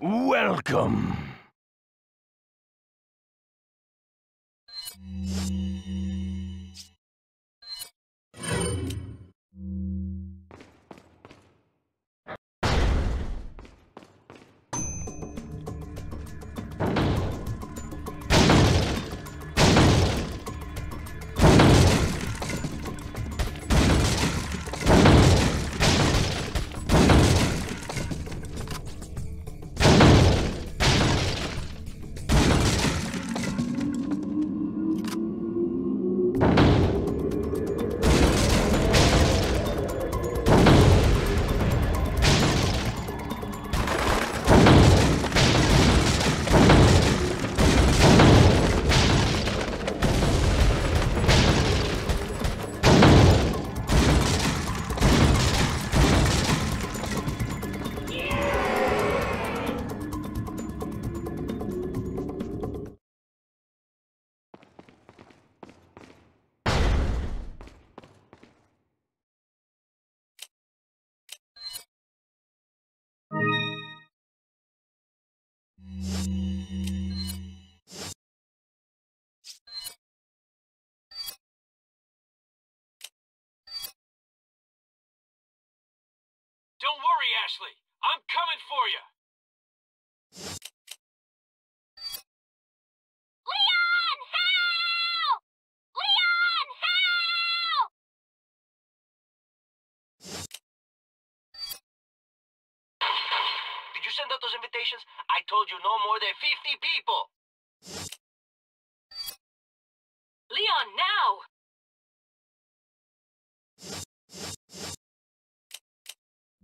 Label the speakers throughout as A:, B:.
A: Welcome.
B: Don't worry, Ashley. I'm coming for you.
C: Leon, help! Leon, help!
B: Did you send out those invitations? I told you no more than 50 people. Leon, now!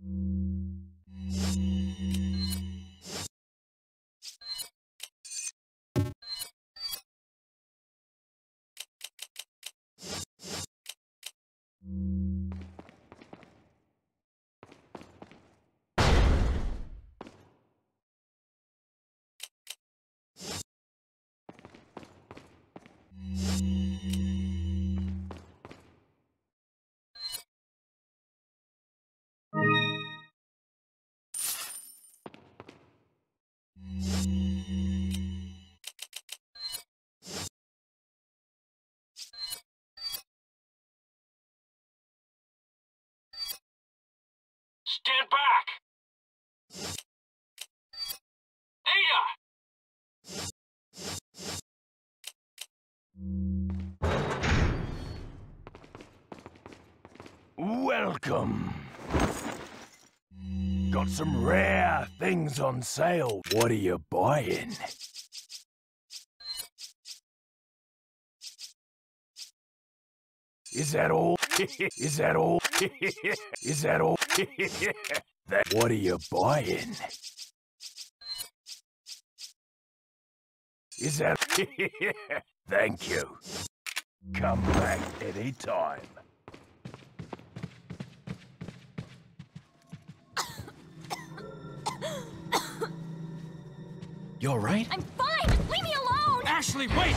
B: you Stand back! Ada!
A: Welcome. Got some rare things on sale. What are you buying? Is that all? Is that all? Is that all? that, what are you buying? Is that? Thank you. Come back anytime.
D: You alright?
C: I'm fine! Leave me alone!
B: Ashley, wait!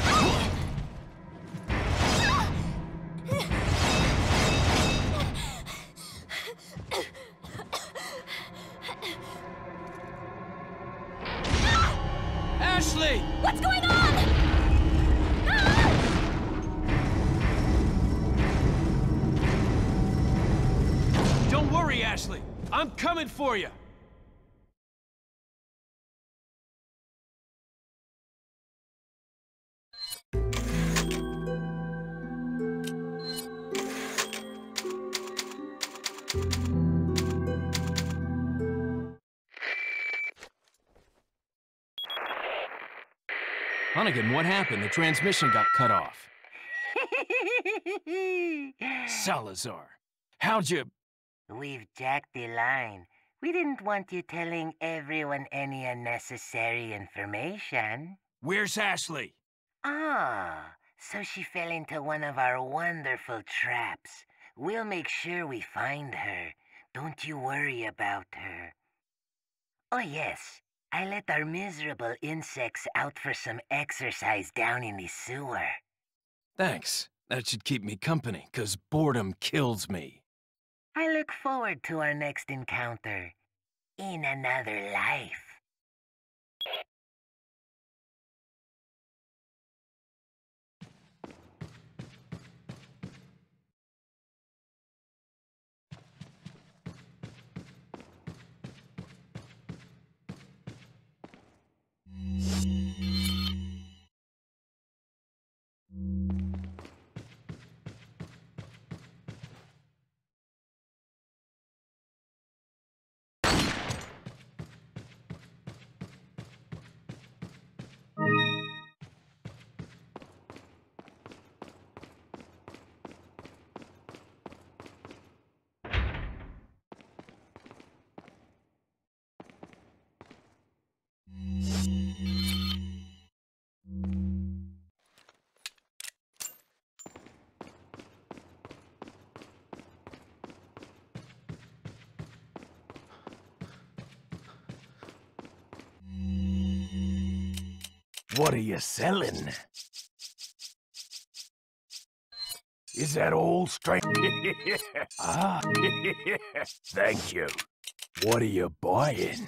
D: Hunnigan, what happened? The transmission got cut off. Salazar, how'd you...
E: We've jacked the line. We didn't want you telling everyone any unnecessary information.
B: Where's Ashley?
E: Ah, so she fell into one of our wonderful traps. We'll make sure we find her. Don't you worry about her. Oh, yes. I let our miserable insects out for some exercise down in the sewer.
D: Thanks. That should keep me company, 'cause boredom kills me.
E: I look forward to our next encounter. In another life.
A: What are you selling? Is that all straight? ah, thank you. What are you buying?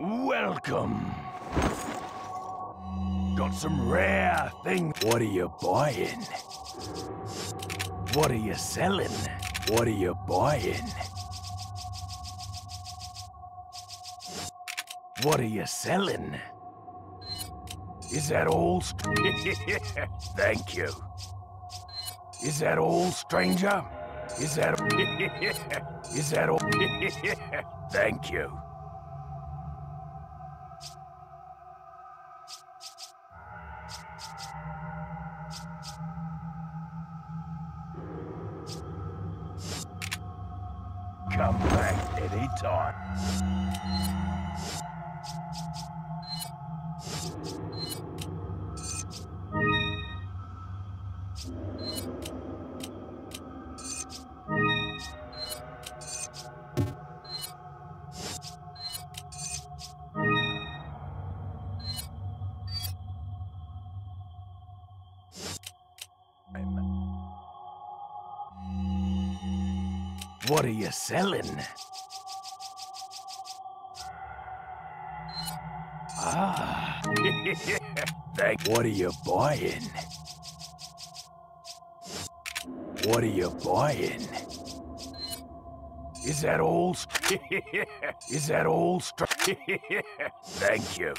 A: Welcome. Got some rare thing. What are you buying? What are you selling? What are you buying? What are you selling? Is that all? Thank you. Is that all, stranger? Is that... Is that all? Thank you. Back anytime. What are you selling? Ah. Thank. What are you buying? What are you buying? Is that all? Is that all? Thank you.